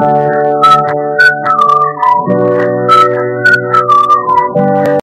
you